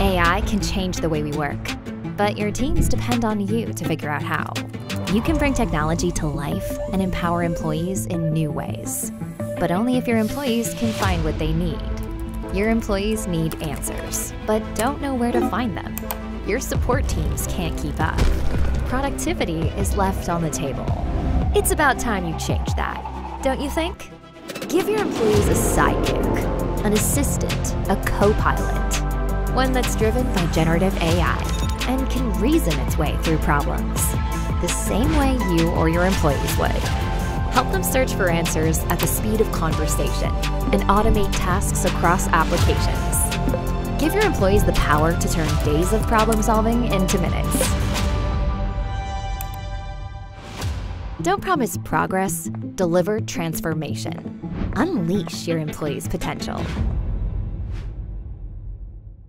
AI can change the way we work, but your teams depend on you to figure out how. You can bring technology to life and empower employees in new ways, but only if your employees can find what they need. Your employees need answers, but don't know where to find them. Your support teams can't keep up. Productivity is left on the table. It's about time you change that, don't you think? Give your employees a sidekick, an assistant, a co pilot, one that's driven by generative AI and can reason its way through problems, the same way you or your employees would. Help them search for answers at the speed of conversation and automate tasks across applications. Give your employees the power to turn days of problem solving into minutes. Don't promise progress, deliver transformation. Unleash your employees' potential.